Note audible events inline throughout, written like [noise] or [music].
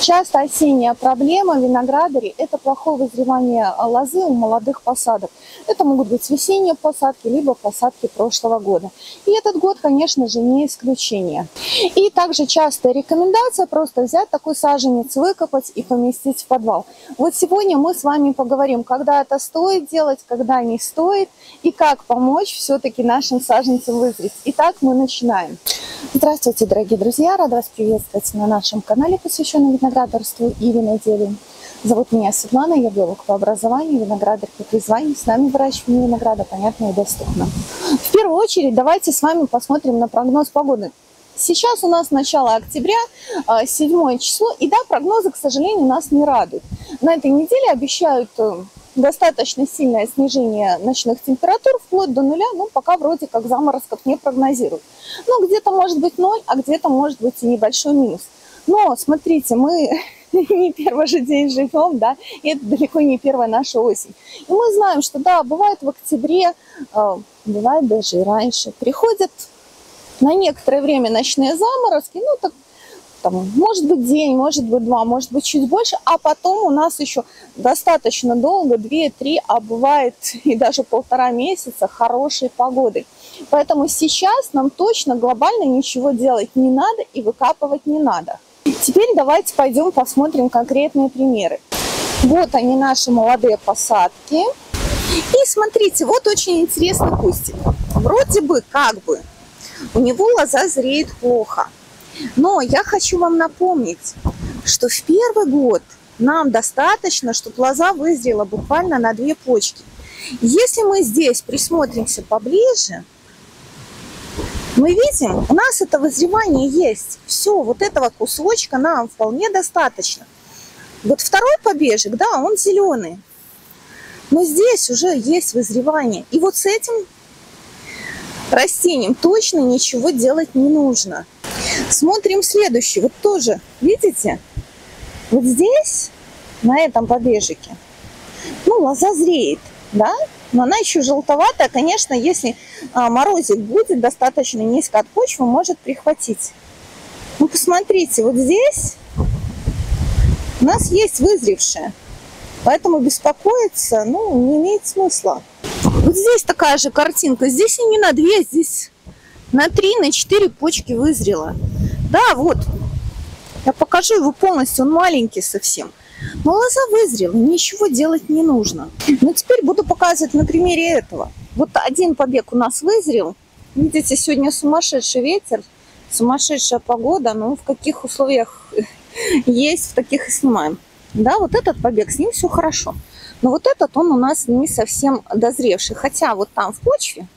Часто осенняя проблема в виноградаре – это плохое вызревание лозы у молодых посадок. Это могут быть весенние посадки, либо посадки прошлого года. И этот год, конечно же, не исключение. И также частая рекомендация просто взять такой саженец, выкопать и поместить в подвал. Вот сегодня мы с вами поговорим, когда это стоит делать, когда не стоит, и как помочь все-таки нашим саженцам вызреть. Итак, мы начинаем. Здравствуйте, дорогие друзья! Рада вас приветствовать на нашем канале, посвященном виноградарству и виноделию. Зовут меня Светлана, я биолог по образованию, виноградарь по призванию. С нами выращивание винограда понятно и доступно. В первую очередь давайте с вами посмотрим на прогноз погоды. Сейчас у нас начало октября, 7 число, и да, прогнозы, к сожалению, нас не радуют. На этой неделе обещают э, достаточно сильное снижение ночных температур, вплоть до нуля, ну, пока вроде как заморозков не прогнозируют. Ну, где-то может быть ноль, а где-то может быть и небольшой минус. Но, смотрите, мы [laughs] не первый же день живем, да, и это далеко не первая наша осень. И мы знаем, что, да, бывает в октябре, а, бывает даже и раньше, приходят на некоторое время ночные заморозки, ну, так там, может быть день, может быть два, может быть чуть больше, а потом у нас еще достаточно долго, две-три, а бывает [laughs] и даже полтора месяца хорошей погоды. Поэтому сейчас нам точно глобально ничего делать не надо и выкапывать не надо. Теперь давайте пойдем посмотрим конкретные примеры. Вот они наши молодые посадки. И смотрите, вот очень интересный кустик. Вроде бы, как бы, у него лоза зреет плохо. Но я хочу вам напомнить, что в первый год нам достаточно, чтобы лоза вызрела буквально на две почки. Если мы здесь присмотримся поближе, мы видим, у нас это вызревание есть. Все, вот этого кусочка нам вполне достаточно. Вот второй побежек, да, он зеленый. Но здесь уже есть вызревание. И вот с этим растением точно ничего делать не нужно. Смотрим следующий. Вот тоже, видите, вот здесь, на этом побежике, ну, лоза зреет, да, но она еще желтоватая. Конечно, если а, морозик будет достаточно низко от почвы, может прихватить. Ну, посмотрите, вот здесь у нас есть вызревшая. Поэтому беспокоиться, ну, не имеет смысла. Вот здесь такая же картинка. Здесь и не на две, здесь на три, на четыре почки вызрела. Да, вот. Я покажу его полностью, он маленький совсем. Но лоза вызрела, ничего делать не нужно. Но теперь буду показывать на примере этого. Вот один побег у нас вызрел. Видите, сегодня сумасшедший ветер, сумасшедшая погода. Ну, в каких условиях [laughs] есть, в таких и снимаем. Да, вот этот побег, с ним все хорошо. Но вот этот, он у нас не совсем дозревший. Хотя вот там в почве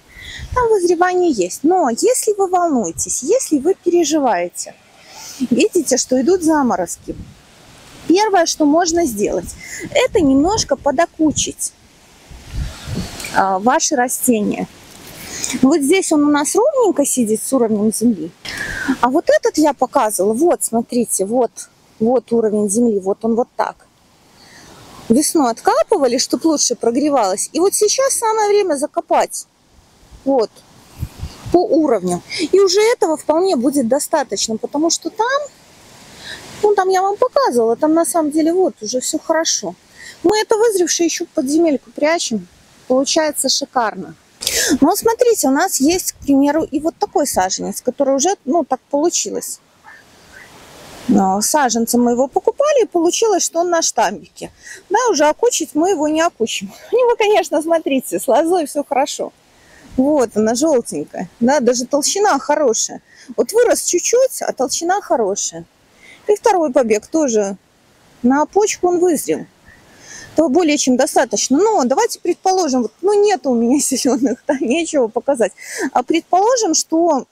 там вызревание есть. Но если вы волнуетесь, если вы переживаете, видите, что идут заморозки, первое, что можно сделать, это немножко подокучить а, ваши растения. Вот здесь он у нас ровненько сидит с уровнем земли. А вот этот я показывала. Вот, смотрите, вот, вот уровень земли. Вот он вот так. Весной откапывали, чтобы лучше прогревалось. И вот сейчас самое время закопать. Вот. По уровню. И уже этого вполне будет достаточно, потому что там, ну там я вам показывала, там на самом деле вот уже все хорошо. Мы это вызревшее еще под земельку прячем. Получается шикарно. Но смотрите, у нас есть, к примеру, и вот такой саженец, который уже, ну, так получилось. Саженцем мы его покупали, и получилось, что он на штамбике. Да, уже окучить мы его не окучим. [laughs] У него, конечно, смотрите, с лозой все хорошо. Вот она желтенькая, да, даже толщина хорошая. Вот вырос чуть-чуть, а толщина хорошая. И второй побег тоже. На почку он вызрел. Этого более чем достаточно. Но давайте предположим, вот, ну нет у меня [laughs] зеленых, да, нечего показать. А предположим, что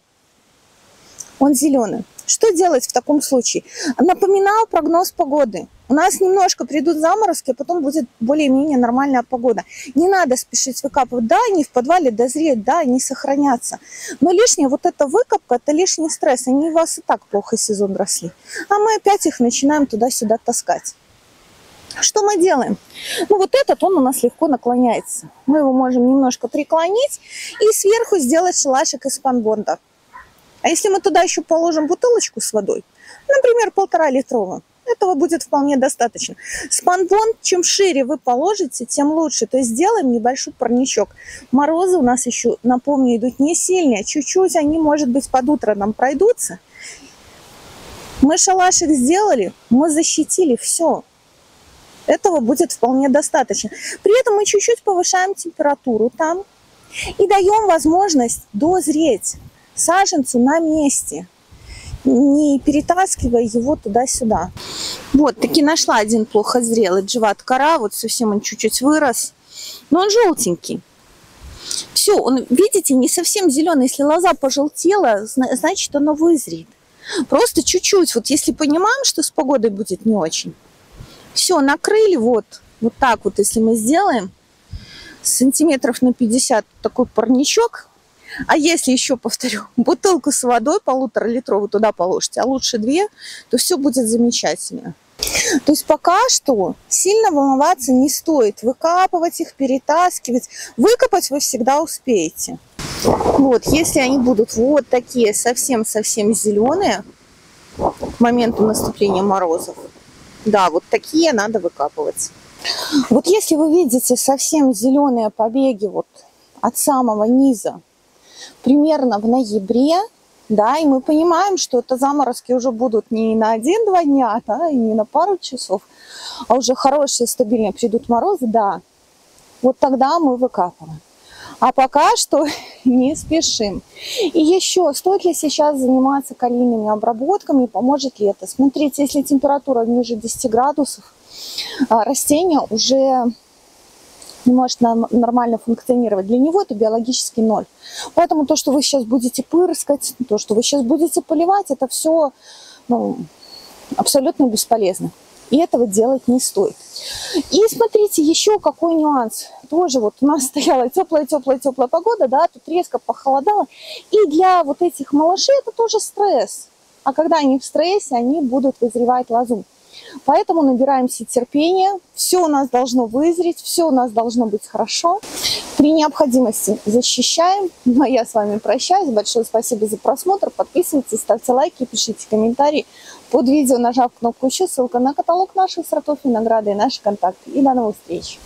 он зеленый. Что делать в таком случае? Напоминаю прогноз погоды. У нас немножко придут заморозки, а потом будет более-менее нормальная погода. Не надо спешить выкапывать. Да, они в подвале дозреют, да, они сохранятся. Но лишняя вот эта выкопка, это лишний стресс. Они у вас и так плохо сезон росли. А мы опять их начинаем туда-сюда таскать. Что мы делаем? Ну вот этот, он у нас легко наклоняется. Мы его можем немножко преклонить и сверху сделать шалашик из панбонда. А если мы туда еще положим бутылочку с водой, например, полтора литровую, Этого будет вполне достаточно. Спанбон, чем шире вы положите, тем лучше. То есть сделаем небольшой парничок. Морозы у нас еще, напомню, идут не сильные. Чуть-чуть они, может быть, под утро нам пройдутся. Мы шалашик сделали, мы защитили, все. Этого будет вполне достаточно. При этом мы чуть-чуть повышаем температуру там и даем возможность дозреть саженцу на месте, не перетаскивая его туда-сюда. Вот, таки нашла один плохо зрелый дживат кора, вот совсем он чуть-чуть вырос, но он желтенький. Все, он, видите, не совсем зеленый. Если лоза пожелтела, значит, оно вызреет. Просто чуть-чуть. Вот если понимаем, что с погодой будет не очень. Все, накрыли вот. Вот так вот, если мы сделаем. Сантиметров на 50 такой парничок. А если еще, повторю, [laughs] бутылку с водой полуторалитровую туда положите, а лучше две, то все будет замечательно. То есть пока что сильно волноваться не стоит. Выкапывать их, перетаскивать. Выкопать вы всегда успеете. Вот, если они будут вот такие совсем-совсем зеленые к моменту наступления морозов, да, вот такие надо выкапывать. Вот если вы видите совсем зеленые побеги вот от самого низа, примерно в ноябре, да, и мы понимаем, что это заморозки уже будут не на один-два дня, да, и не на пару часов, а уже хорошие, стабильные придут морозы, да, вот тогда мы выкапываем. А пока что [laughs] не спешим. И еще, стоит ли сейчас заниматься калийными обработками, поможет ли это? Смотрите, если температура ниже 10 градусов, а, растение уже не может нормально функционировать. Для него это биологический ноль. Поэтому то, что вы сейчас будете пырскать, то, что вы сейчас будете поливать, это все ну, абсолютно бесполезно. И этого делать не стоит. И смотрите, еще какой нюанс. Тоже вот у нас [laughs] стояла теплая-теплая-теплая погода, да, тут резко похолодало. И для вот этих малышей это тоже стресс. А когда они в стрессе, они будут вызревать лозу. Поэтому набираемся терпения, все у нас должно вызреть, все у нас должно быть хорошо. При необходимости защищаем. Ну, а я с вами прощаюсь. Большое спасибо за просмотр. Подписывайтесь, ставьте лайки, пишите комментарии под видео, нажав кнопку еще, ссылка на каталог наших сортов винограда и наши контакты. И до новых встреч!